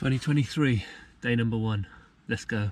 2023, day number one. Let's go.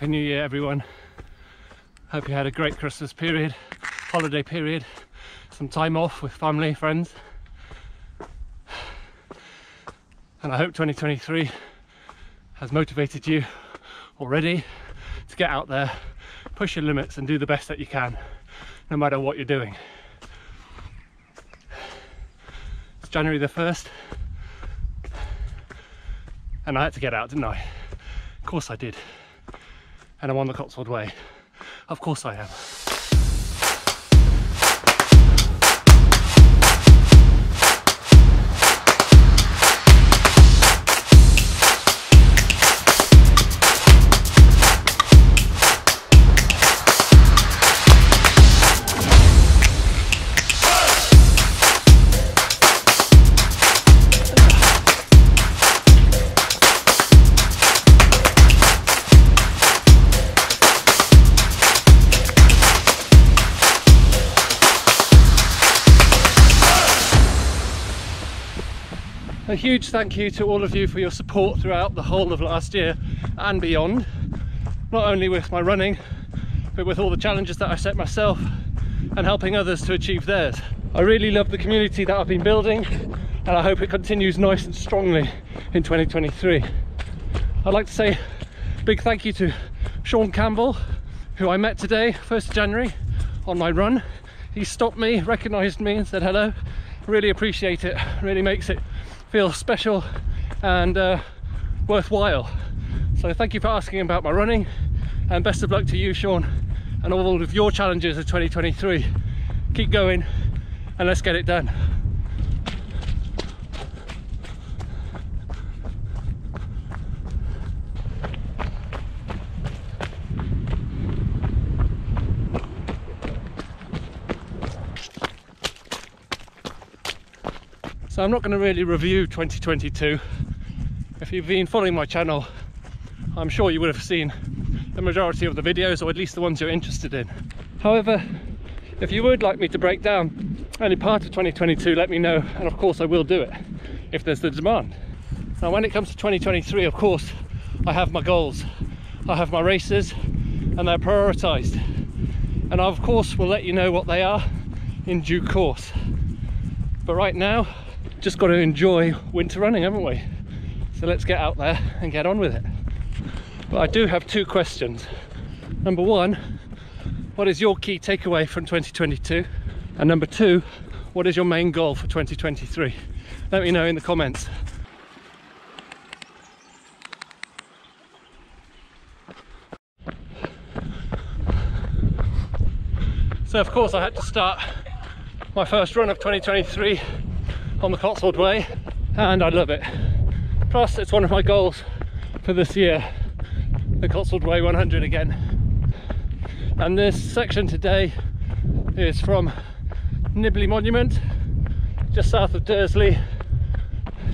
Happy New Year, everyone. Hope you had a great Christmas period, holiday period, some time off with family, friends. And I hope 2023 has motivated you already to get out there, push your limits, and do the best that you can, no matter what you're doing. It's January the 1st, and I had to get out, didn't I? Of course I did and I'm on the Cotswold Way. Of course I am. A huge thank you to all of you for your support throughout the whole of last year and beyond. Not only with my running, but with all the challenges that I set myself and helping others to achieve theirs. I really love the community that I've been building and I hope it continues nice and strongly in 2023. I'd like to say a big thank you to Sean Campbell, who I met today, 1st of January, on my run. He stopped me, recognised me and said hello. Really appreciate it, really makes it feel special and uh, worthwhile. So thank you for asking about my running and best of luck to you Sean and all of your challenges of 2023. Keep going and let's get it done. I'm not going to really review 2022. If you've been following my channel, I'm sure you would have seen the majority of the videos, or at least the ones you're interested in. However, if you would like me to break down any part of 2022, let me know, and of course I will do it, if there's the demand. Now when it comes to 2023, of course, I have my goals. I have my races, and they're prioritised. And I, of course, will let you know what they are in due course. But right now, just got to enjoy winter running, haven't we? So let's get out there and get on with it. But I do have two questions. Number one, what is your key takeaway from 2022? And number two, what is your main goal for 2023? Let me know in the comments. So of course I had to start my first run of 2023 on the Cotswold Way and I love it. Plus it's one of my goals for this year, the Cotswold Way 100 again. And this section today is from Nibley Monument, just south of Dursley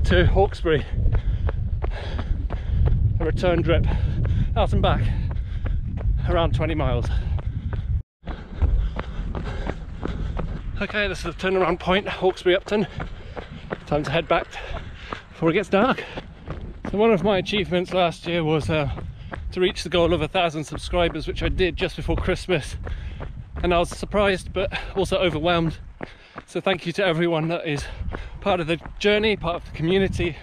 to Hawkesbury. A return trip out and back, around 20 miles. Okay, this is the turnaround point, Hawkesbury Upton. Time to head back before it gets dark. So one of my achievements last year was uh, to reach the goal of a thousand subscribers, which I did just before Christmas. And I was surprised but also overwhelmed. So thank you to everyone that is part of the journey, part of the community.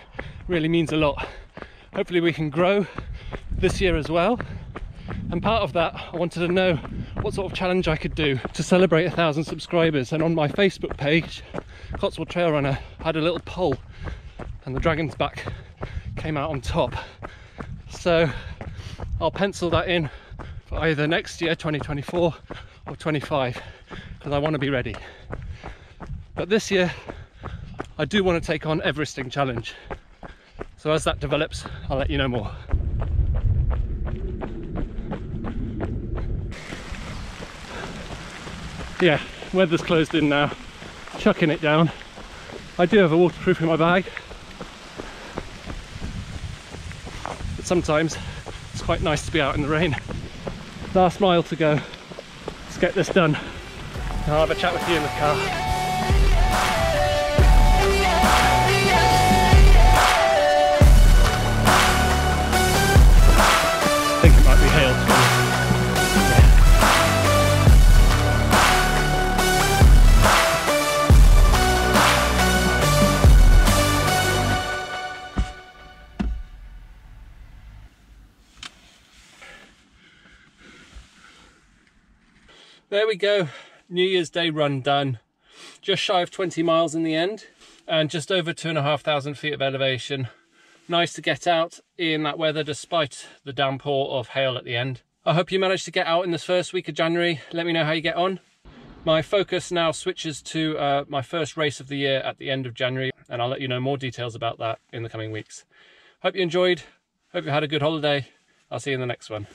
really means a lot. Hopefully we can grow this year as well. And part of that, I wanted to know what sort of challenge I could do to celebrate a thousand subscribers. And on my Facebook page, Cotswold Trail Runner had a little poll and the Dragon's Back came out on top. So I'll pencil that in for either next year, 2024 or 25, because I want to be ready. But this year, I do want to take on Everesting Challenge. So as that develops, I'll let you know more. Yeah, weather's closed in now, chucking it down. I do have a waterproof in my bag, but sometimes it's quite nice to be out in the rain. Last mile to go. Let's get this done. I'll have a chat with you in the car. There we go, New Year's Day run done. Just shy of 20 miles in the end and just over two and a half thousand feet of elevation. Nice to get out in that weather despite the downpour of hail at the end. I hope you managed to get out in this first week of January. Let me know how you get on. My focus now switches to uh, my first race of the year at the end of January and I'll let you know more details about that in the coming weeks. Hope you enjoyed. Hope you had a good holiday. I'll see you in the next one.